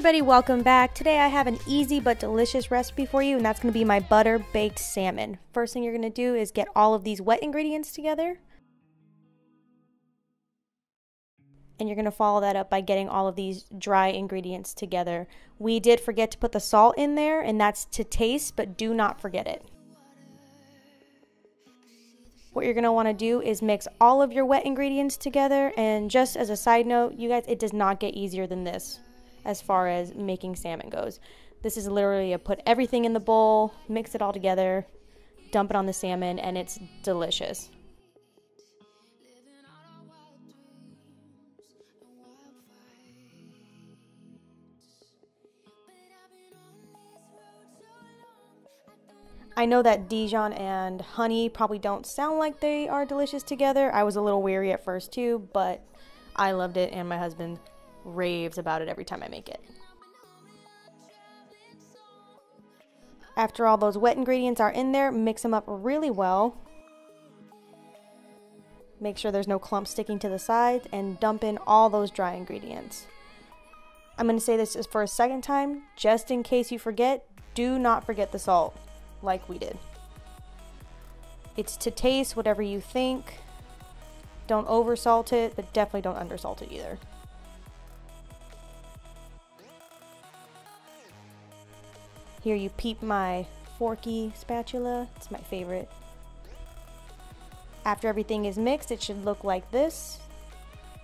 everybody, welcome back. Today I have an easy but delicious recipe for you and that's going to be my butter baked salmon. First thing you're going to do is get all of these wet ingredients together. And you're going to follow that up by getting all of these dry ingredients together. We did forget to put the salt in there and that's to taste, but do not forget it. What you're going to want to do is mix all of your wet ingredients together and just as a side note, you guys, it does not get easier than this as far as making salmon goes. This is literally a put everything in the bowl, mix it all together, dump it on the salmon, and it's delicious. I know that Dijon and honey probably don't sound like they are delicious together. I was a little weary at first too, but I loved it and my husband raves about it every time I make it. After all those wet ingredients are in there, mix them up really well. Make sure there's no clumps sticking to the sides and dump in all those dry ingredients. I'm going to say this for a second time, just in case you forget, do not forget the salt like we did. It's to taste whatever you think. Don't over salt it, but definitely don't undersalt it either. Here you peep my forky spatula. It's my favorite. After everything is mixed, it should look like this.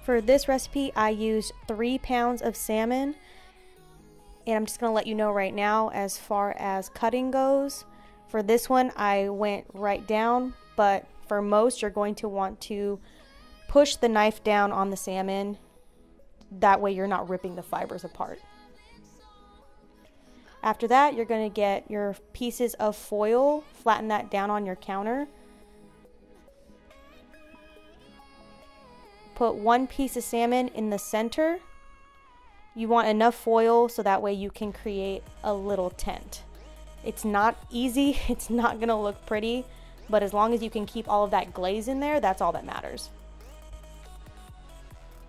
For this recipe, I used three pounds of salmon. And I'm just to let you know right now as far as cutting goes. For this one, I went right down. But for most, you're going to want to push the knife down on the salmon. That way you're not ripping the fibers apart. After that, you're going to get your pieces of foil, flatten that down on your counter. Put one piece of salmon in the center. You want enough foil so that way you can create a little tent. It's not easy, it's not going to look pretty, but as long as you can keep all of that glaze in there, that's all that matters.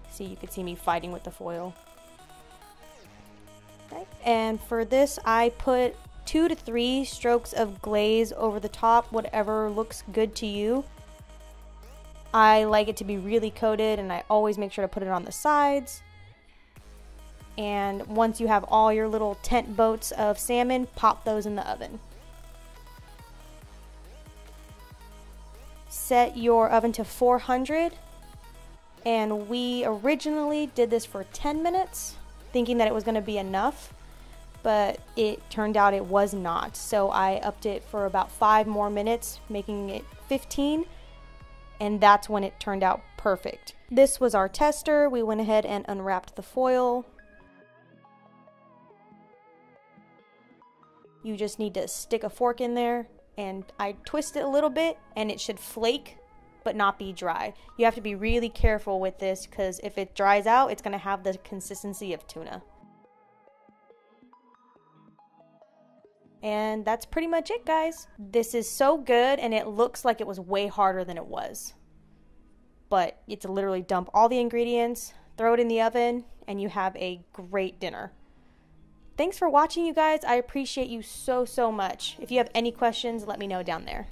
See, you can see me fighting with the foil. And for this, I put two to three strokes of glaze over the top, whatever looks good to you. I like it to be really coated and I always make sure to put it on the sides. And once you have all your little tent boats of salmon, pop those in the oven. Set your oven to 400 and we originally did this for 10 minutes thinking that it was going to be enough, but it turned out it was not. So I upped it for about five more minutes, making it 15, and that's when it turned out perfect. This was our tester. We went ahead and unwrapped the foil. You just need to stick a fork in there and I twist it a little bit and it should flake but not be dry. You have to be really careful with this because if it dries out, it's going to have the consistency of tuna. And that's pretty much it, guys. This is so good, and it looks like it was way harder than it was. But it's literally dump all the ingredients, throw it in the oven, and you have a great dinner. Thanks for watching, you guys. I appreciate you so, so much. If you have any questions, let me know down there.